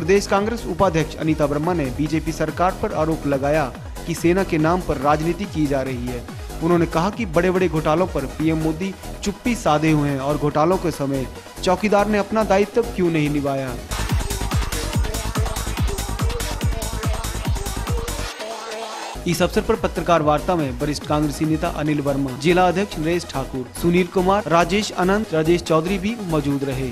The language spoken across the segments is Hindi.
प्रदेश कांग्रेस उपाध्यक्ष अनीता वर्मा ने बीजेपी सरकार पर आरोप लगाया कि सेना के नाम पर राजनीति की जा रही है। उन्होंने कहा कि बड़े बड़े घोटालों पर पीएम मोदी चुप्पी साधे हुए हैं और घोटालों के समय चौकीदार ने अपना दायित्व क्यों नहीं निभाया? इस अवसर पर पत्रकार वार्ता में वरिष्ठ कांग्रेसी नेता अनिल वर्मा, जिला अध्यक्ष नरेश ठाकुर, सुनील कुमार, राजेश अनंत राजेश चौधरी भी मौजूद रहे।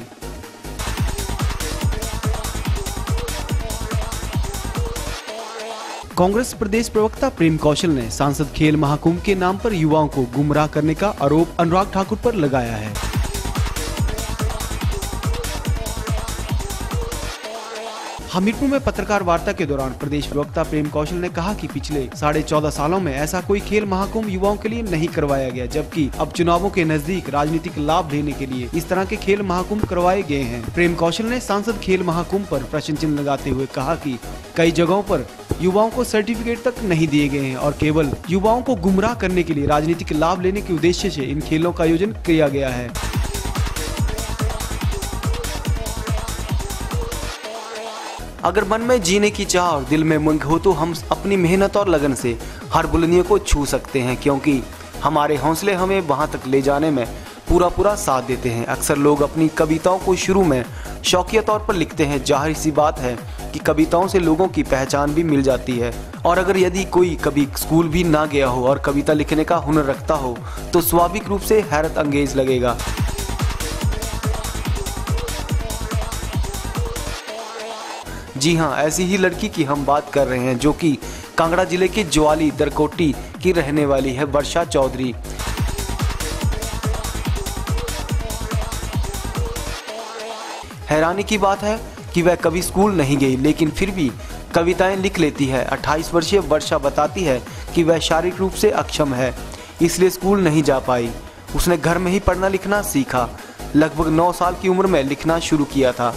कांग्रेस प्रदेश प्रवक्ता प्रेम कौशल ने सांसद खेल महाकुंभ के नाम पर युवाओं को गुमराह करने का आरोप अनुराग ठाकुर पर लगाया है। हमीरपुर में पत्रकार वार्ता के दौरान प्रदेश प्रवक्ता प्रेम कौशल ने कहा कि पिछले साढ़े चौदह सालों में ऐसा कोई खेल महाकुंभ युवाओं के लिए नहीं करवाया गया, जबकि अब चुनावों के नज़दीक राजनीतिक लाभ लेने के लिए इस तरह के खेल महाकुंभ करवाए गए हैं। प्रेम कौशल ने सांसद खेल महाकुंभ पर प्रश्न चिन्ह लगाते हुए कहा कि कई जगहों पर युवाओं को सर्टिफिकेट तक नहीं दिए गए हैं और केवल युवाओं को गुमराह करने के लिए राजनीतिक लाभ लेने के उद्देश्य से इन खेलों का आयोजन किया गया है। अगर मन में जीने की चाह और दिल में मंग हो तो हम अपनी मेहनत और लगन से हर बुलंदियों को छू सकते हैं, क्योंकि हमारे हौसले हमें वहाँ तक ले जाने में पूरा पूरा साथ देते हैं। अक्सर लोग अपनी कविताओं को शुरू में शौकिया तौर पर लिखते हैं। ज़ाहिर सी बात है कि कविताओं से लोगों की पहचान भी मिल जाती है। और अगर यदि कोई कभी स्कूल भी ना गया हो और कविता लिखने का हुनर रखता हो तो स्वाभाविक रूप से हैरत अंगेज लगेगा। जी हाँ ऐसी ही लड़की की हम बात कर रहे हैं जो कि कांगड़ा ज़िले के ज्वाली दरकोटी की रहने वाली है, वर्षा चौधरी। हैरानी की बात है कि वह कभी स्कूल नहीं गई, लेकिन फिर भी कविताएँ लिख लेती है। 28 वर्षीय वर्षा बताती है कि वह शारीरिक रूप से अक्षम है, इसलिए स्कूल नहीं जा पाई। उसने घर में ही पढ़ना लिखना सीखा। लगभग 9 साल की उम्र में लिखना शुरू किया था।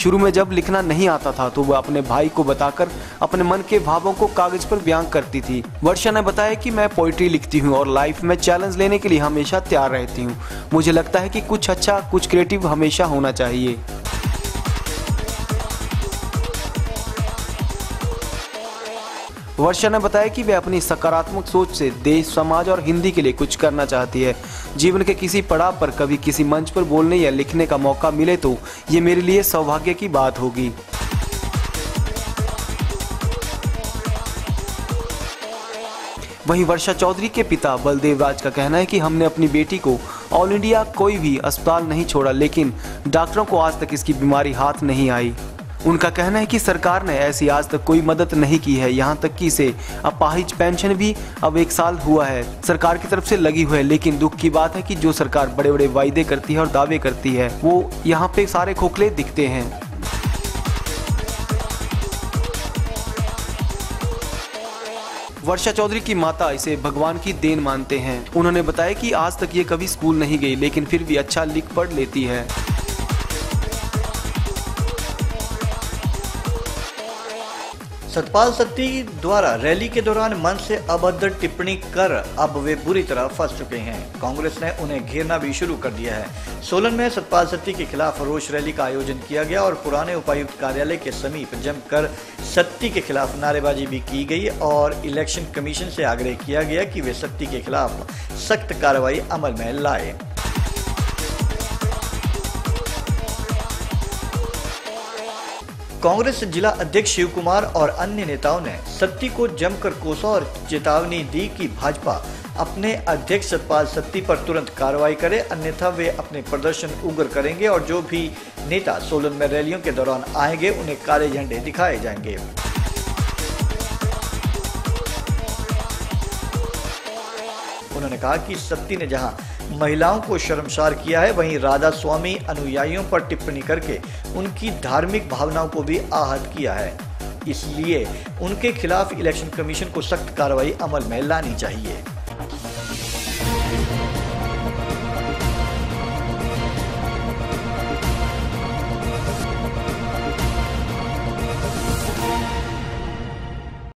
शुरू में जब लिखना नहीं आता था तो वह अपने भाई को बताकर अपने मन के भावों को कागज़ पर व्यांग करती थी। वर्षा ने बताया कि मैं पोइट्री लिखती हूँ और लाइफ में चैलेंज लेने के लिए हमेशा तैयार रहती हूँ। मुझे लगता है कि कुछ अच्छा कुछ क्रिएटिव हमेशा होना चाहिए। वर्षा ने बताया कि वे अपनी सकारात्मक सोच से देश, समाज और हिंदी के लिए कुछ करना चाहती है। जीवन के किसी पड़ाव पर कभी किसी मंच पर बोलने या लिखने का मौका मिले तो ये मेरे लिए सौभाग्य की बात होगी। वहीं वर्षा चौधरी के पिता बलदेव राज का कहना है कि हमने अपनी बेटी को ऑल इंडिया कोई भी अस्पताल नहीं छोड़ा, लेकिन डॉक्टरों को आज तक इसकी बीमारी हाथ नहीं आई। उनका कहना है कि सरकार ने ऐसी आज तक कोई मदद नहीं की है। यहाँ तक कि इसे अपाहिज पेंशन भी अब एक साल हुआ है। सरकार की तरफ़ से लगी हुई है, लेकिन दुख की बात है कि जो सरकार बड़े बड़े वायदे करती है और दावे करती है, वो यहाँ पे सारे खोखले दिखते हैं। वर्षा चौधरी की माता इसे भगवान की देन मानते हैं। उन्होंने बताया कि आज तक ये कभी स्कूल नहीं गई, लेकिन फिर भी अच्छा लिख पढ़ लेती है। सतपाल सत्ती द्वारा रैली के दौरान मन से अभद्र टिप्पणी कर अब वे बुरी तरह फंस चुके हैं। कांग्रेस ने उन्हें घेरना भी शुरू कर दिया है। सोलन में सतपाल सत्ती के खिलाफ रोष रैली का आयोजन किया गया और पुराने उपायुक्त कार्यालय के समीप जमकर सत्ती के खिलाफ नारेबाजी भी की गई और इलेक्शन कमीशन से आग्रह किया गया कि वे सत्ती के खिलाफ सख्त कार्रवाई अमल में लाए। कांग्रेस जिला अध्यक्ष शिव कुमार और अन्य नेताओं ने सत्ती को जमकर कोसा और चेतावनी दी कि भाजपा अपने अध्यक्ष सतपाल सत्ती पर तुरंत कार्रवाई करे, अन्यथा वे अपने प्रदर्शन उग्र करेंगे और जो भी नेता सोलन में रैलियों के दौरान आएँगे, उन्हें काले झंडे दिखाए जाएँगे। उन्होंने कहा कि सत्ती ने जहाँ महिलाओं को शर्मसार किया है, वहीं राधा स्वामी अनुयायियों पर टिप्पणी करके उनकी धार्मिक भावनाओं को भी आहत किया है। इसलिए उनके खिलाफ इलेक्शन कमीशन को सख्त कार्रवाई अमल में लानी चाहिए।